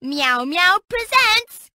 Meow Meow presents...